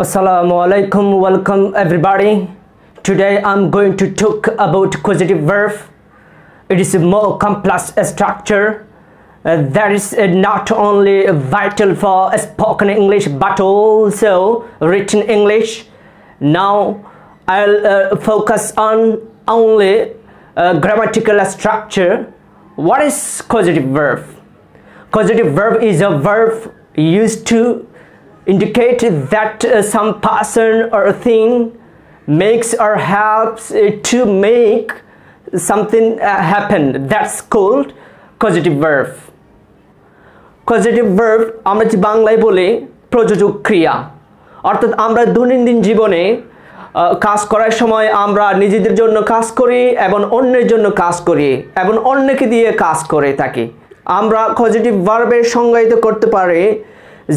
Assalamu alaikum, welcome everybody. Today I'm going to talk about causative verb. It is a more complex structure uh, that is uh, not only vital for spoken English but also written English. Now I'll uh, focus on only uh, grammatical structure. What is causative verb? Causative verb is a verb used to indicate that uh, some person or thing makes or helps uh, to make something uh, happen. That's called causative verb. causative verb আমরা যে বাংলায় বলি প্রযোজক ক্রিয়া অর্থাৎ আমরা দৈনন্দিন জীবনে কাজ করার সময় আমরা নিজেদের জন্য কাজ করি এবং অন্যের জন্য কাজ করি এবং অন্যকে দিয়ে কাজ করে থাকি আমরা পজিটিভ ভার্বের সংজ্ঞায়িত করতে পারি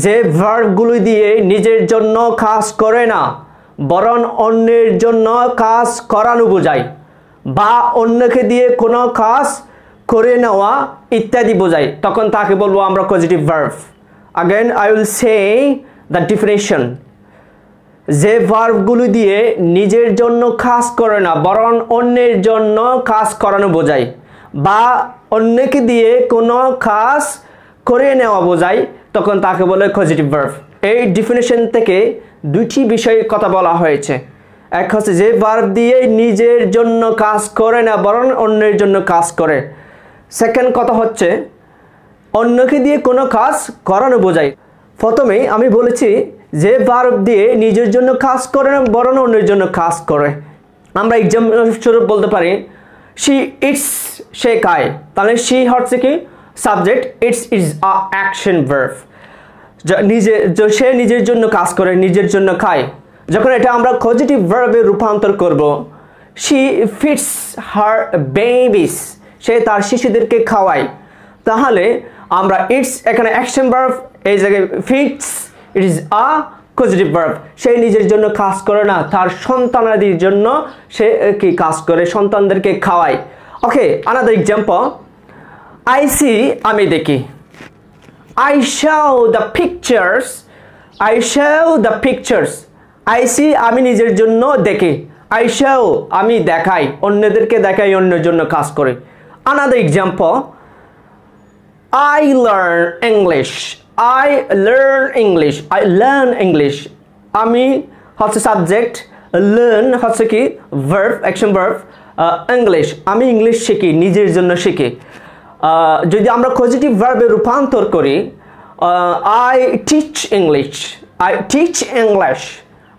যে ভার্বগুলো দিয়ে নিজের জন্য কাজ করে না, বরং অন্যের জন্য কাজ করানো বোঝায় বা অন্যকে দিয়ে কোনো কাজ করে নেওয়া ইত্যাদি বোঝায়। তখন তাকে বলব আমরা positive verb again I will say the definition যে ভার্বগুলো দিয়ে নিজের জন্য কাজ করে না, বরং অন্যের জন্য কাজ করানো বোঝায় বা অন্যকে দিয়ে কোনো কাজ করে নেওয়া বোঝায়, তখন তাকে বলে পজিটিভ ভার্ভ এই ডিফিনেশন থেকে দুটি বিষয়ে কথা বলা হয়েছে। এক হচ্ছে যে ভার্ব দিয়ে নিজের জন্য কাজ করে না, বরং অন্যের জন্য কাজ করে। সেকেন্ড কথা হচ্ছে, অন্যকে দিয়ে কোনো কাজ করানো বোঝায়। প্রথমে আমি বলেছি যে ভার্ব দিয়ে নিজের জন্য কাজ করে না, বরং অন্যের জন্য কাজ করে। আমরা এক্সাম স্বরূপ বলতে পারি শি ইটস সে খায়। তাহলে শি হচ্ছে কি? Subject it's is a action verb নিজে সে নিজের জন্য কাজ করে, নিজের জন্য খায়। যখন এটা আমরা পজিটিভ ভার্বে রূপান্তর করব শি ফিটস হার বেবিস সে তার শিশুদেরকে খাওয়ায়। তাহলে আমরা ইটস এখানে অ্যাকশন ভার্ভ এই জায়গায় fits it is a positive verb সে নিজের জন্য কাজ করে না, তার সন্তানাদির জন্য সে কি কাজ করে, সন্তানদেরকে খাওয়ায়। Okay another example I see আমি দেখি I show the pictures I show the pictures I see আমি নিজের জন্য দেখি I show আমি দেখাই অন্যদেরকে দেখাই অন্যের জন্য কাজ করে another example I learn English I learn English I learn English আমি হচ্ছে সাবজেক্ট learn হচ্ছে কি verb action verb ইংলিশ আমি ইংলিশ শিখি নিজের জন্য শিখি যদি আমরা পজিটিভ ভার্বে রূপান্তর করি I teach English I teach English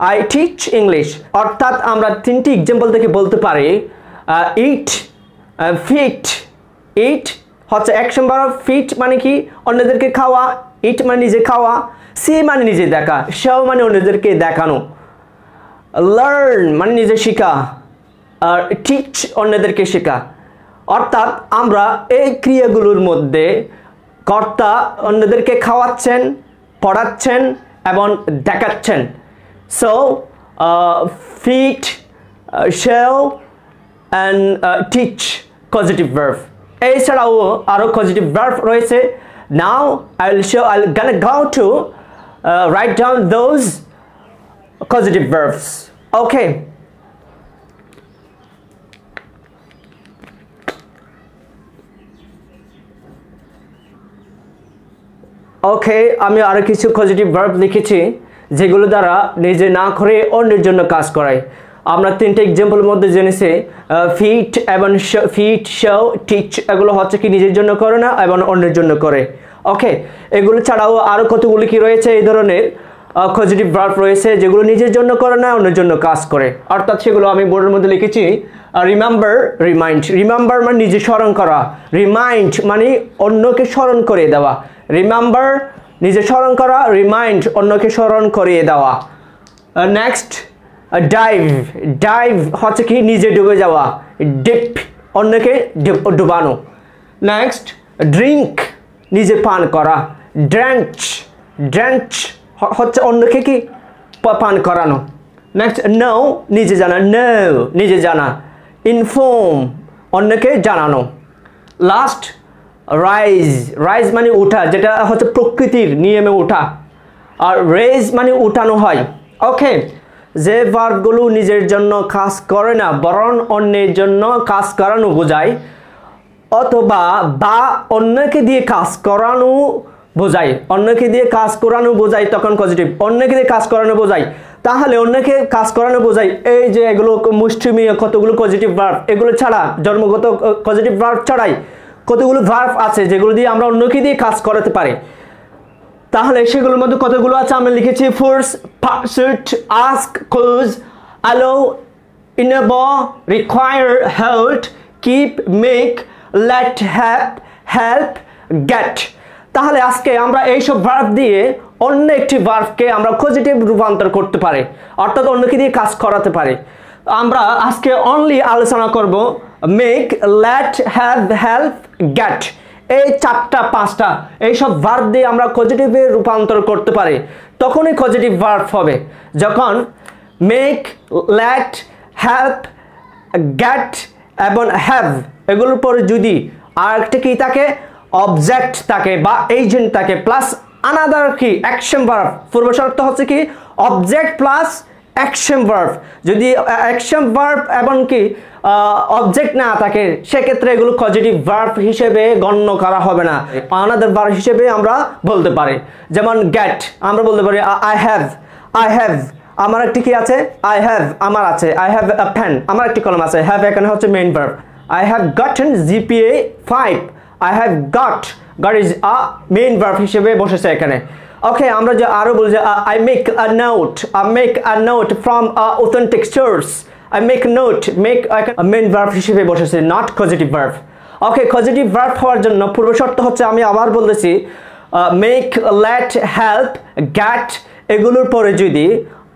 I teach English অর্থাৎ আমরা তিনটি এক্সাম্পল থেকে বলতে পারি ইট ফিট ইট হচ্ছে এক বার ফিট মানে কি? অন্যদেরকে খাওয়া ইট মানে নিজে খাওয়া, সি মানে নিজে দেখা, সেও মানে অন্যদেরকে দেখানো। লার্ন মানে নিজে শেখা, আর টিচ অন্যদেরকে শেখা। অর্থাৎ আমরা এই ক্রিয়াগুলোর মধ্যে কর্তা অন্যদেরকে খাওয়াচ্ছেন, পড়াচ্ছেন এবং দেখাচ্ছেন so feed show and teach positive verb এছাড়াও আরও পজিটিভ ভার্ভ রয়েছে now I will show I গান গাও to write down those positive verbs. Okay. Okay আমি আরও কিছু পজিটিভ ভার্ব লিখেছি, যেগুলো দ্বারা নিজে না করে অন্যের জন্য কাজ করায়। আমরা তিনটে এক্সাম্পলের মধ্যে জেনেছি ফিট এবং ফিট শো টিচ এগুলো হচ্ছে কি নিজের জন্য করে না, এবং অন্যের জন্য করে। ওকে এগুলো ছাড়াও আরও কতগুলি কি রয়েছে এই ধরনের পজিটিভ ভার্ব রয়েছে, যেগুলো নিজের জন্য করে না, অন্যের জন্য কাজ করে। অর্থাৎ সেগুলো আমি বোর্ডের মধ্যে লিখেছি রিমেম্বার রিমাইন্ড রিমেম্বার মানে নিজে স্মরণ করা। রিমাইন্ড মানে অন্যকে স্মরণ করে দেওয়া। রিমেম্বার নিজে স্মরণ করা রিমাইন্ড অন্যকে স্মরণ করিয়ে দেওয়া। নেক্সট ডাইভ ডাইভ হচ্ছে কি নিজে ডুবে যাওয়া। ডিপ অন্যকে ডুব- ডুবানো। নেক্সট ড্রিঙ্ক নিজে পান করা। ড্রেঞ্চ ড্রেঞ্চ হচ্ছে অন্যকে কি? পান করানো। নেক্সট নৌ নিজে জানা নৌ নিজে জানা। ইনফর্ম অন্যকে জানানো। লাস্ট রাইজ রাইজ মানে ওঠা যেটা হচ্ছে প্রকৃতির নিয়মে ওঠা আর রেজ মানে উঠানো হয়। ওকে যে ভার্বগুলো নিজের জন্য কাজ করে না, বরং অন্যের জন্য কাজ করানো বোঝায়, অথবা বা অন্যকে দিয়ে কাজ করানো বোঝায়। অন্যকে দিয়ে কাজ করানো বোঝায়, তখন পজিটিভ অন্যকে দিয়ে কাজ করানো বোঝায়। তাহলে অন্যকে কাজ করানো বোঝায়, এই যে এগুলো মুষ্টিমীয় কতগুলো পজিটিভ ভার্ব এগুলো ছাড়া, জন্মগত পজিটিভ ভার্ব ছাড়াই কতগুলো ভার্ব আছে যেগুলো দিয়ে আমরা অন্যকে দিয়ে কাজ করাতে পারি। তাহলে সেগুলোর মধ্যে কতগুলো আছে? আমরা লিখেছি force persuade ask cause allow enable require help keep make let have help get তাহলে আজকে আমরা এইসব ভার্ব দিয়ে অন্য একটি ভার্বকে আমরা পজিটিভ রূপান্তর করতে পারি, অর্থাৎ অন্যকে দিয়ে কাজ করাতে পারি। আমরা আজকে অনলি আলোচনা করব make let have help get এই চারটা, পাঁচটা, এইসব ভার্ব দিয়ে আমরা পজিটিভে রূপান্তর করতে পারি, তখনই পজিটিভ ভার্ব হবে। যখন মেক ল্যাট হেল্প গ্যাট এবং হ্যাভ এগুলোর পরে যদি আর একটা কি থাকে? অবজেক্ট থাকে বা এজেন্ট থাকে প্লাস আনাদার কি? অ্যাকশন ভার্ব পূর্ব শর্ত হচ্ছে কি? অবজেক্ট প্লাস অ্যাকশন ভার্ব যদি অ্যাকশন ভার্ব এবং কি অবজেক্ট না থাকে, সেক্ষেত্রে এগুলো পজিটিভ ভার্ব হিসেবে গণ্য করা হবে না। আনাদার ভার্ব হিসেবে আমরা বলতে পারি। যেমন গেট আমরা বলতে পারি আই হ্যাভ আই হ্যাভ আমার একটি কি আছে? আই হ্যাভ আমার আছে। আই হ্যাভ আ পেন আমার একটি কলম আছে। হ্যাভ এখানে হচ্ছে main verb I have gotten GPA five I have got got is a main verb হিসেবে বসেছে এখানে। ওকে আমরা যে আরও বলি যে I make a note I make a note from a authentic source I make note make main verb হিসেবে বসেছে not positive verb okay positive verb হওয়ার জন্য পূর্ব শর্ত হচ্ছে, আমি আবার বলতেছি মেক লেট হেল্প গ্যাট এগুলোর পরে যদি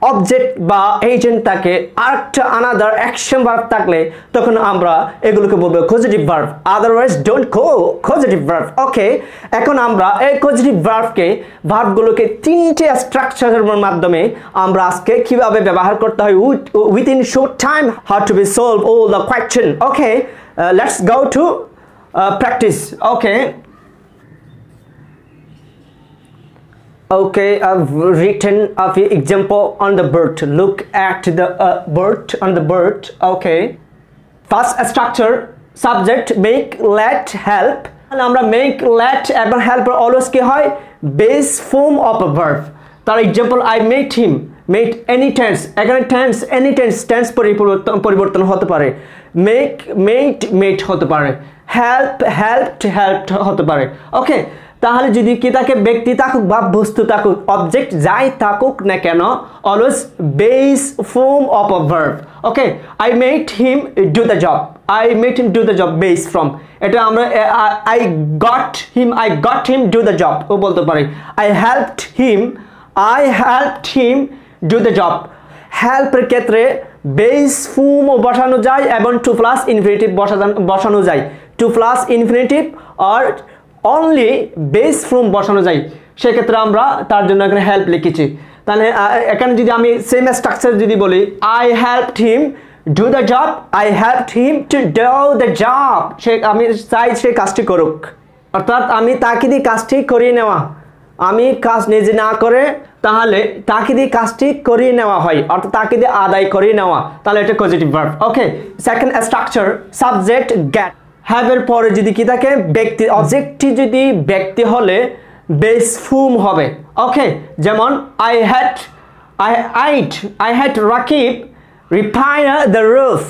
অবজেক্ট বা এজেন্ট থাকে আরেকটা আনাদার অ্যাকশন ভার্ব থাকলে তখন আমরা এগুলোকে বলব positive verb otherwise don't go positive verb okay এখন আমরা এই পজিটিভ ভার্বকে ভার্বগুলোকে তিনটে স্ট্রাকচারের মাধ্যমে আমরা আজকে কীভাবে ব্যবহার করতে হয় within short time how to be solve all the question okay let's go to practice okay Okay, I've written a few example on the bird. Look at the uh, bird on the bird. Okay. First structure, subject, make, let, help. আমরা make, let এবং help always কি হয় base form of a verb. তার example I made him, made any tense. এখানে tense, any tense, tense পরিবর্তন পরিবর্তন হতে পারে. make, made, made হতে পারে. help, helped, helped হতে পারে. Okay. তাহলে যদি কি তাকে ব্যক্তি থাকুক বা বস্তু থাকুক অবজেক্ট যাই থাকুক না কেন always base form of a verb okay I made him do the job I made him do the job base form এটা আমরা I got him I got him do the job ও বলতে পারি। I helped him I helped him do the job হেল্পের ক্ষেত্রে base ফর্মও বসানো যায় এবং two plus infinitive বসানো যায়। টু প্লাস ইনফিনিটিভ আর অনলি বেস ফ্রম বসানো যায়। সেক্ষেত্রে আমরা তার জন্য এখানে হেল্প লিখেছি। তাহলে এখানে যদি আমি সেম স্ট্রাকচার যদি বলি I help him do the job I help him to do the job সে, আমি চাই সে কাজটি করুক। অর্থাৎ আমি তাকে দিয়ে কাজটি করিয়ে নেওয়া। আমি কাজ নিজে না করে, তাহলে তাকে দিয়ে কাজটি করিয়ে নেওয়া হয়। অর্থাৎ তাকে দিয়ে আদায় করিয়ে নেওয়া। তাহলে এটা positive verb okay second structure subject get হ্যাভের পরে যদি কি থাকে, ব্যক্তি অবজেক্টটি যদি ব্যক্তি হলে বেস ফুম হবে। ওকে যেমন I had I eight I had Rakib repair the roof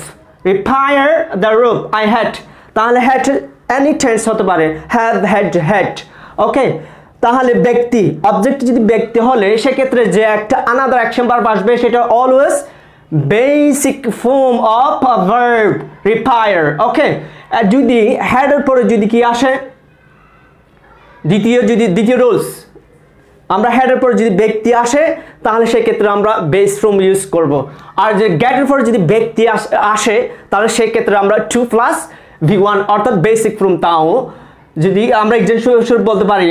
repair the roof I had তাহলে হ্যাড এনি টেন্স হতে পারে হ্যাভ হ্যাড হ্যাড ওকে তাহলে ব্যক্তি অবজেক্ট যদি ব্যক্তি হলে, সেক্ষেত্রে যে একটা আনাদার অ্যাকশন বার আসবে, সেটা always basic form of verb repair okay যদি হ্যাডের পরে যদি কি আসে? দ্বিতীয় যদি দ্বিতীয় রুলস আমরা হ্যাডের পরে যদি ব্যক্তি আসে, তাহলে সেক্ষেত্রে আমরা বেস ফ্রম ইউজ করব। আর যে গ্যাটের পরে যদি ব্যক্তি আসে তাহলে সেক্ষেত্রে আমরা টু প্লাস ভি ওয়ান অর্থাৎ বেসিক ফ্রম তাও। যদি আমরা এক্সাম্পল বলতে পারি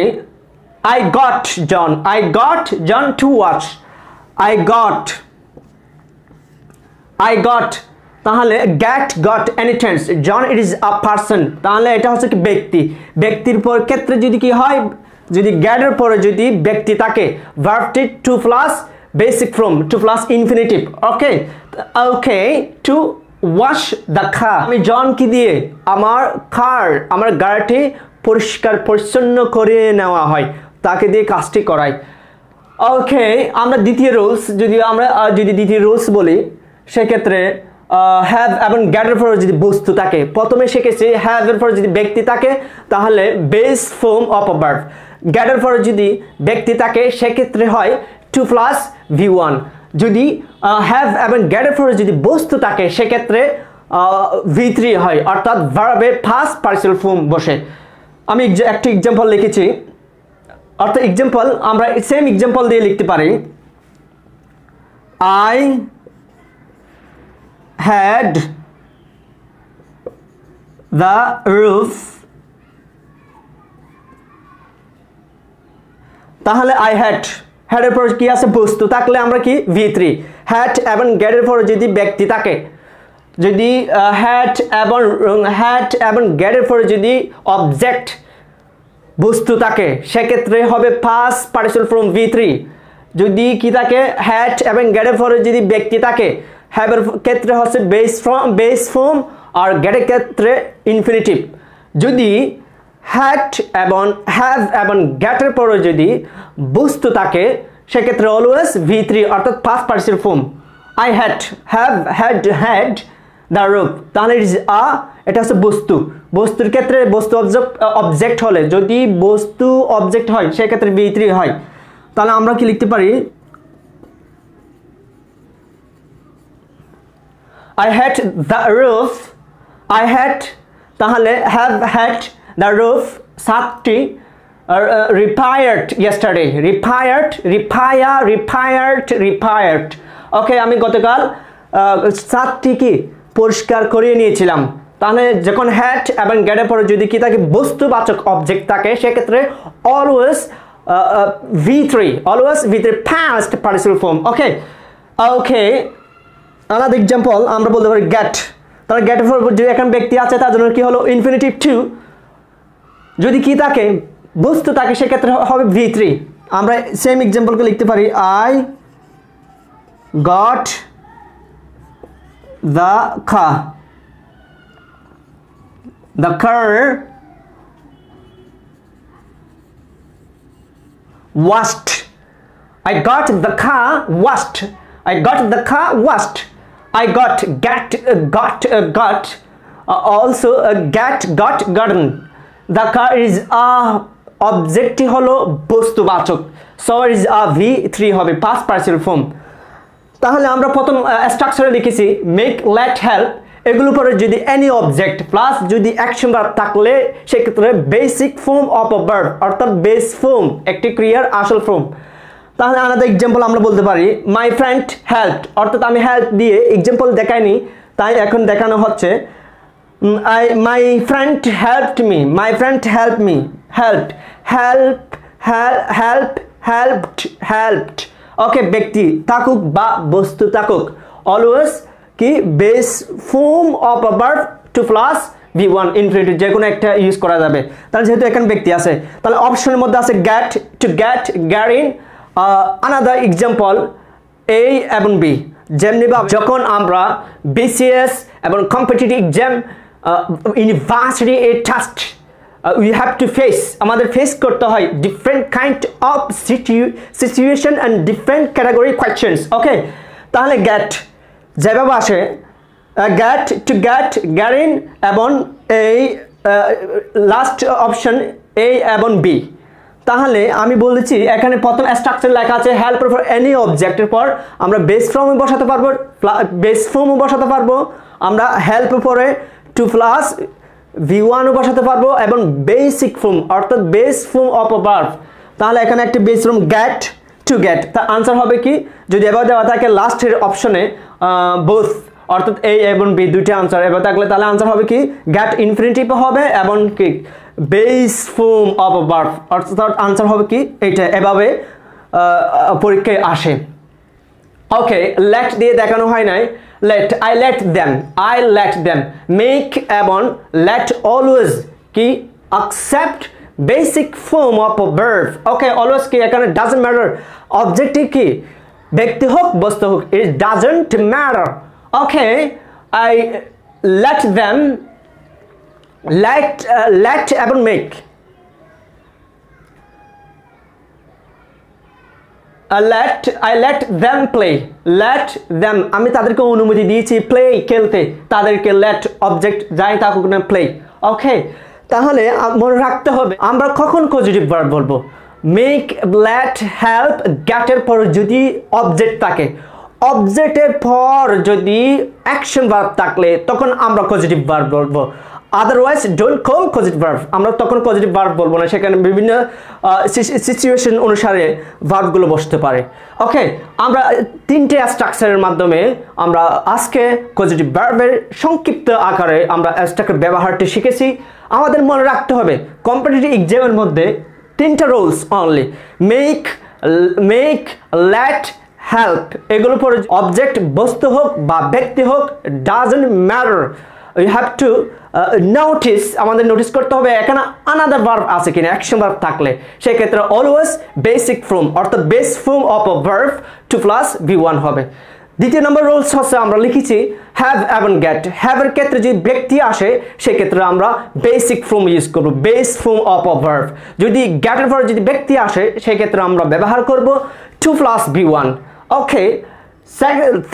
I got John I got John to watch I got I got তাহলে get got any tense John it is a person তাহলে এটা হচ্ছে কি ব্যক্তি। ব্যক্তির পর ক্ষেত্রে যদি কি হয়, যদি গ্যাটের পরে যদি ব্যক্তি থাকে ভার্বটি to plus basic form to plus infinitive okay okay to wash the খা আমি জন কি দিয়ে আমার কার আমার গাড়িটি পরিষ্কার, পরিচ্ছন্ন করে নেওয়া হয়। তাকে দিয়ে কাজটি করাই। ওকে আমরা দ্বিতীয় রুলস যদি আমরা যদি দ্বিতীয় রুলস বলি, সেক্ষেত্রে হ্যাভ এবং গ্যাটের পরে যদি বস্তু থাকে, প্রথমে শিখেছি হ্যাভ এর পরে যদি ব্যক্তি থাকে, তাহলে বেস ফর্ম অফ ভার্ব গ্যাটের পরে যদি ব্যক্তি থাকে, সেক্ষেত্রে হয় টু প্লাস ভি ওয়ান যদি হ্যাভ এবং গ্যাটের পরে যদি বস্তু থাকে, সেক্ষেত্রে ভি থ্রি হয়। অর্থাৎ ভার্বের ফার্স্ট পার্সেল ফর্ম বসে। আমি একটি এক্সাম্পল লিখেছি। অর্থাৎ এক্সাম্পল আমরা সেম এক্সাম্পল দিয়ে লিখতে পারি। আই হ্যাড দ্য রুফ তাহলে আই হ্যাড হ্যাডের পর কি আছে? বস্তু। থাকলে আমরা কি? ভি থ্রি হ্যাড এবং গ্যাডের পর যদি ব্যক্তি থাকে, যদি হ্যাড এবং হ্যাড এবং গ্যাডের পর যদি অবজেক্ট বস্তু থাকে, সেক্ষেত্রে হবে first participle form V three যদি কি থাকে? হ্যাট এবং গ্যাটের পরে যদি ব্যক্তি থাকে হ্যাবের ক্ষেত্রে হচ্ছে বেস ফর্ম বেস ফর্ম আর গ্যাটের ক্ষেত্রে ইনফিনিটিভ যদি হ্যাট এবং হ্যাভ এবং গ্যাটের পরে যদি বস্তু থাকে, সেক্ষেত্রে অলওয়েজ ভি থ্রি অর্থাৎ first participle form I had have had had the roof. তাহলে ইট ইজ আ এটা হচ্ছে বস্তু। বস্তুর ক্ষেত্রে বস্তু অবজেক্ট হলে যদি বস্তু অবজেক্ট হয়, সেক্ষেত্রে বি থ্রি হয়। তাহলে আমরা কি লিখতে পারি? I had the roof I had তাহলে হ্যাভ হ্যাড দ্য রুফ সাতটি রিপায়ার্ড ইয়েস্টারডে রিপায়ার্ড রিপায়া রিপায়ার্ড রিপায়ার্ড ওকে আমি গতকাল আহ, সাতটি কি পরিষ্কার করিয়ে নিয়েছিলাম। তাহলে যখন হ্যাট এবং গ্যাডের পরে যদি কি থাকে বস্তুবাচক অবজেক্ট থাকে সেক্ষেত্রে always V three always V three first participle form okay okay আলাদা এক্সাম্পল আমরা বলতে পারি গ্যাট তাহলে গ্যাটের পর যদি এখন ব্যক্তি আছে, তার জন্য কি হলো ইনফিনিটিভ টু যদি কি থাকে, বস্তু থাকে, সেক্ষেত্রে হবে ভি থ্রি আমরা সেম এক্সাম্পলকে লিখতে পারি আই গট দ্য খা the car washed. I got the car washed. I got the car washed. I got get uh, got uh, got uh, also uh, get got gotten. The car is a object হলো বস্তুবাচক। So is a v3 হবে past partial form তাহলে আমরা প্রথম স্ট্রাকচারে লিখেছি make let help এগুলোর পরে যদি any object plus যদি অ্যাকশন ভার্ব থাকলে সেক্ষেত্রে basic form of a verb অর্থাৎ বেস ফর্ম একটি ক্রিয়ার আসল ফর্ম তাহলে আলাদা এক্সাম্পল আমরা বলতে পারি মাই ফ্রেন্ড হেল্প অর্থাৎ আমি হেল্প দিয়ে এক্সাম্পল দেখাইনি, তাই এখন দেখানো হচ্ছে I my friend help me my friend help me help help help helped helped okay ব্যক্তি থাকুক বা বস্তু থাকুক অলওয়েজ কি base form of a verb to plus V one infinitive যে কোনো একটা ইউজ করা যাবে, তাহলে যেহেতু এখানে ব্যক্তি আছে, তাহলে অপশনের মধ্যে আছে get to get gerund another example A এবং বি যেমনি বা যখন আমরা বিসিএস এবং competitive exam university A test we have to face আমাদের ফেস করতে হয় different kind of situation and different category questions okay তাহলে গ্যাট যেভাবে আসে গ্যাট টু গ্যাট গ্যারিন এবং এই লাস্ট অপশন এ এবং বি তাহলে আমি বলেছি, এখানে প্রথম স্ট্রাকচার লেখা আছে হেল্প ফর এনি অবজেক্টের পর আমরা বেস ফর্মে বসাতে পারব বেস ফর্মও বসাতে পারব, আমরা হেল্প পরে টু প্লাস ভি ওয়ানও বসাতে পারব এবং বেসিক ফর্ম অর্থাৎ base form of a verb তাহলে এখানে একটি base form get to get তার আনসার হবে কি? যদি এবার দেওয়া থাকে লাস্টের অপশনে বোথ অর্থাৎ এ এবং বি দুইটা আনসার এবার থাকলে তাহলে আনসার হবে কি? গ্যাট ইনফিনিটিভ হবে এবং কি? Base form of a verb অর্থাৎ আনসার হবে কি? এটা এভাবে পরীক্ষায় আসে। ওকে লেট দিয়ে দেখানো হয় নাই। Let I let them I let them make এবং লেট অলওয়েজ কি? Accept basic of a verb. okay always কি? এখানে doesn't matter অবজেক্টিভ কি? ব্যক্তি হোক, বস্তু হোক it doesn't matter okay I let them let let এবং make let I let them play let them আমি তাদেরকে অনুমতি দিয়েছি প্লে খেলতে। তাদেরকে লেট অবজেক্ট যাই থাকুক না প্লে ওকে তাহলে মনে রাখতে হবে, আমরা কখন পজিটিভ ভার্ব বলব? মেক লেট হেল্প গ্যাটের পর যদি অবজেক্ট থাকে। অবজেক্টের পর যদি অ্যাকশন ভার্ব থাকলে, তখন আমরা পজিটিভ ভার্ব বলব। Otherwise don't come positive verb আমরা তখন পজিটিভ ভার্ব বলব না। সেখানে বিভিন্ন সিচুয়েশন অনুসারে ভার্বগুলো বসতে পারে। ওকে আমরা তিনটে স্ট্রাকচারের মাধ্যমে আমরা আজকে পজিটিভ ভার্বের সংক্ষিপ্ত আকারে আমরা স্ট্রাকচার ব্যবহারটি শিখেছি। আমাদের মনে রাখতে হবে কম্পিটিটিভ এক্সামের মধ্যে তিনটা rules only make make let help এগুলোর পরে অবজেক্ট বস্তু হোক বা ব্যক্তি হোক doesn't matter you have to notice আমাদের নোটিস করতে হবে এখানে আনাদার ভার্ব আছে কিনা অ্যাকশন ভার্ব থাকলে। সেক্ষেত্রে অলওয়েজ বেসিক ফর্ম অর্থাৎ base form of a verb to plus V one হবে। দ্বিতীয় নম্বর রুলস হচ্ছে, আমরা লিখেছি হ্যাভ এবং গেট হ্যাভের ক্ষেত্রে যদি ব্যক্তি আসে, সেক্ষেত্রে আমরা বেসিক ফর্ম ইউজ করব base form of a verb যদি গ্যাটের পরে যদি ব্যক্তি আসে, সেক্ষেত্রে আমরা ব্যবহার করব to plus V one okay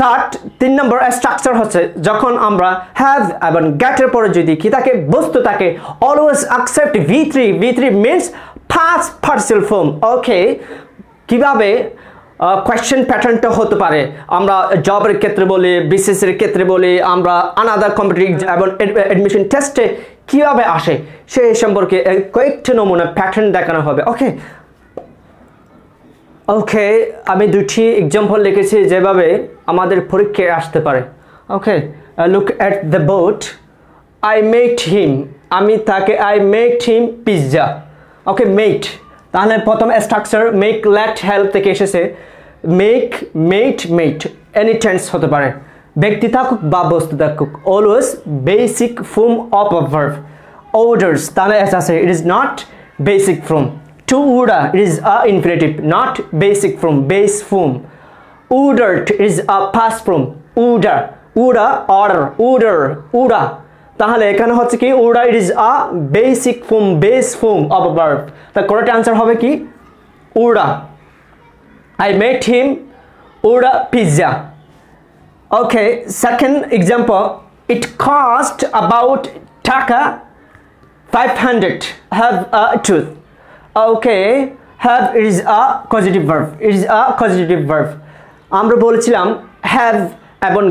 third তিন নম্বর স্ট্রাকচার হচ্ছে যখন আমরা হ্যাভ এবং গ্যাটের পরে যদি কি থাকে বস্তু থাকে always accept V three V three means first parcel form okay কীভাবে কোয়েশ্চেন প্যাটার্নটা হতে পারে? আমরা জবের ক্ষেত্রে বলি বিসিএসের ক্ষেত্রে বলি আমরা আনাদার কম্পিটিভ এবং অ্যাডমিশন টেস্টে কীভাবে আসে সেই সম্পর্কে কয়েকটি নমুনা প্যাটার্ন দেখানো হবে। ওকে ওকে আমি দুটি এক্সাম্পল লিখেছি যেভাবে আমাদের পরীক্ষায় আসতে পারে। Okay look at the boat I met him আমি তাকে আই মেট হিম পিৎজা ওকে মেট তাহলে প্রথম স্ট্রাকচার মেক লেট হেল্প থেকে এসেছে। Make met met any tense হতে পারে। ব্যক্তি থাকুক বা বস্তু থাকুক always basic form of verb orders, তাহলে আছে it is not basic form to order is a infinitive not basic form base form ordered is a past form order order order order order তাহলে এখানে হচ্ছে কি order it is a basic form base form of a verb the correct answer হবে কি order I met him order pizza okay second example it cost about taka 500 have a tooth okay, have is a causative verb. It is a causative verb. আমরা বলেছিলাম have এবং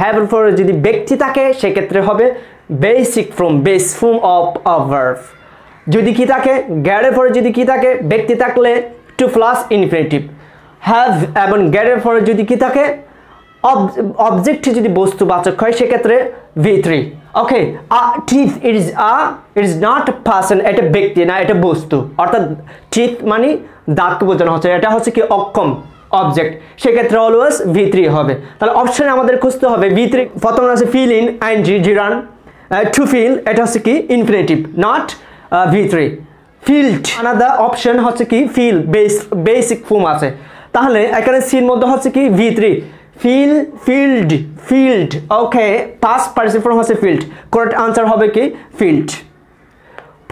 have এর পরে যদি ব্যক্তি থাকে, সেক্ষেত্রে হবে basic from base form of a verb যদি কি থাকে এর পরে যদি কি থাকে, ব্যক্তি থাকলে টু প্লাস ইনফিনিটিভ have এবং এর পরে যদি কি থাকে অবজেক্ট যদি বস্তুবাচক হয়, সেক্ষেত্রে V three okay teeth it is a it is not person এটা ব্যক্তি না, এটা বস্তু। অর্থাৎ টিথ মানে দাঁতকে বোঝানো হচ্ছে, এটা হচ্ছে কি অক্ষম অবজেক্ট সেক্ষেত্রে অলওয়েজ ভি থ্রি হবে। তাহলে অপশনে আমাদের খুঁজতে হবে ভি থ্রি প্রথম আছে ফিল ইন অ্যান্ড জি জিরান টু ফিল এটা হচ্ছে কি infinitive not V three filled another option হচ্ছে কি ফিল বেস বেসিক ফর্ম আছে। তাহলে এখানে সির মধ্যে হচ্ছে কি V three fill filled filled okay past participle form হচ্ছে ফিল্ড কারেক্ট আনসার হবে কি? ফিল্ড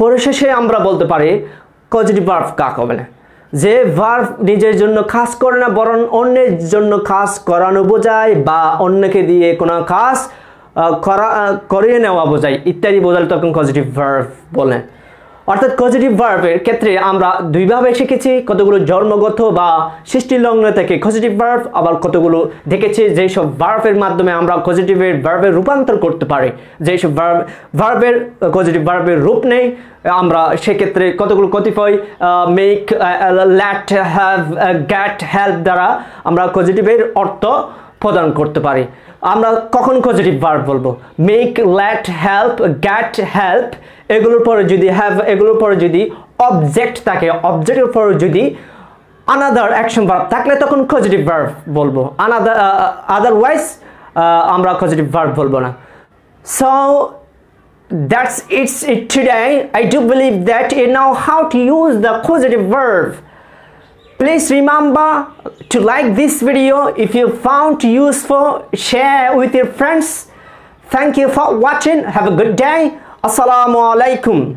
পরিশেষে আমরা বলতে পারি পজিটিভ ভার্ভ কাকে বলে? যে ভার্ভ নিজের জন্য কাজ করে না, বরং অন্যের জন্য কাজ করানো বোঝায় বা অন্যকে দিয়ে কোনো কাজ করা করিয়ে নেওয়া বোঝায়। ইত্যাদি বোঝালে তখন পজিটিভ ভার্ভ বলে। অর্থাৎ পজিটিভ ভার্বের ক্ষেত্রে আমরা দুইভাবে শিখেছি, কতগুলো জন্মগত বা সৃষ্টিলগ্ন থেকে পজিটিভ ভার্ব আবার কতগুলো দেখেছি যেসব ভার্বের মাধ্যমে আমরা পজিটিভের ভার্বের রূপান্তর করতে পারি। যেসব ভার্ব ভার্বের পজিটিভ ভার্বের রূপ নেই, আমরা সেক্ষেত্রে কতগুলো কতিপয় make let have get help দ্বারা আমরা পজিটিভের অর্থ প্রদান করতে পারি। আমরা কখন পজিটিভ ভার্ব বলব। Make let help get help এগুলোর পরে যদি হ্যাভ এগুলোর পরে যদি অবজেক্ট থাকে অবজেক্টের পরে যদি আনাদার অ্যাকশন ভার্ব থাকলে তখন পজিটিভ ভার্ব বলব। আনাদার আদারওয়াইজ আমরা পজিটিভ ভার্ব বলব না। So that's it's it today. I do believe that you know how to use the causative verb. Please remember to like this video if you found useful, share with your friends. Thank you for watching. Have a good day. Assalamu alaikum.